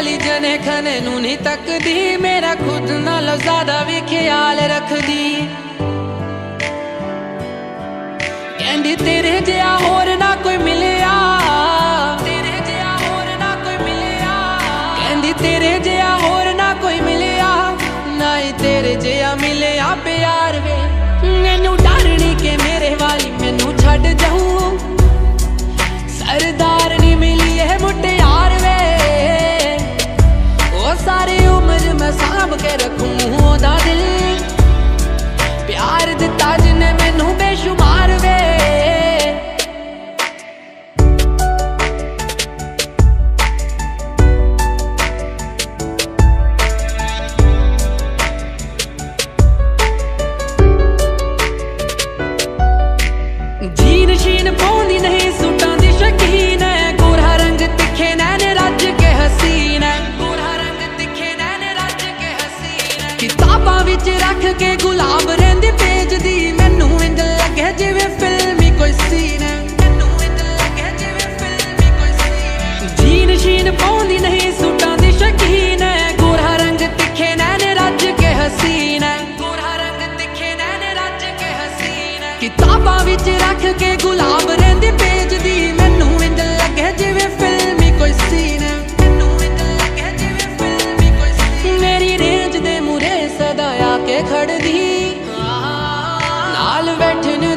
ਵਾਲੀ ਜਨੇ ਖਨੇ ਨੂੰ ਨਹੀਂ ਤੱਕਦੀ। ਮੇਰਾ ਖੁਦ ਨਾਲੋਂ ਜ਼ਿਆਦਾ ਵੀ ਖਿਆਲ ਰੱਖਦੀ। ਕਹਿੰਦੀ, ਤੇਰੇ ਜਿਹਾ ਹੋਰ ਨਾ ਕੋਈ ਮਿਲਿਆ। ਤੇਰੇ ਜਿਹਾ ਹੋਰ ਨਾ ਕੋਈ ਮਿਲਿਆ। ਕਹਿੰਦੀ, ਤੇਰੇ ਜਿਹਾ ਹੋਰ ਨਾ ਕੋਈ ਮਿਲਿਆ। ਨਾ ਹੀ ਤੇਰੇ ਜਿਹਾ ਮਿਲਿਆ ਪਿਆਰ ਵੇ। ਮੈਨੂੰ ਡਰ ਕਿ ਮੇਰੇ ਵਾਲੀ ਮੈਨੂੰ ਛੱਡ ਜਾ। ਜੀਨ ਸ਼ੀਨ ਪਾਉਂਦੀ ਨਹੀਂ, ਸੂਟਾਂ ਦੀ ਸ਼ਕੀਨ ਐ ਗੋਰਾ ਰੰਗ ਤਿੱਖੇ ਨੈਣ, ਰੱਜ ਕੇ ਹਸੀਨ ਐ ਗੋਰਾ ਰੰਗ ਤਿੱਖੇ ਨੈਣ, ਰੱਜ ਕੇ ਹਸੀਨ ਐ ਕਿਤਾਬਾਂ ਵਿੱਚ ਰੱਖ ਕੇ ਗੁਲਾਬ ਰਹਿੰਦੀ ਭੇਜਦੀ ਮੈਨੂੰ ਇੰਜ ਲੱਗੇ ਜਿਵੇਂ ਫਿਲਮੀ ਕੋਈ ਸੀਨ ਐ ਮੈਨੂੰ ਇੰਜ ਲੱਗੇ ਜਿਵੇਂ ਫਿਲਮੀ ਕੋਈ ਸੀਨ ਐ ਜੀਨ ਸ਼ੀਨ ਪਾਉਂਦੀ ਨਹੀਂ, ਸੂਟਾਂ ਦੀ ਸ਼ਕੀਨ ਗੋਰਾ ਰੰਗ ਤਿੱਖੇ ਨੈਣ, ਰੱਜ ਕੇ ਹਸੀਨ ਐ ਗੋਰਾ ਰੰਗ ਤਿੱਖੇ ਨੈਣ, ਰੱਜ ਕੇ ਹਸੀਨ ਐ ਕਿਤਾਬਾਂ ਵਿੱਚ ਰੇਂਜ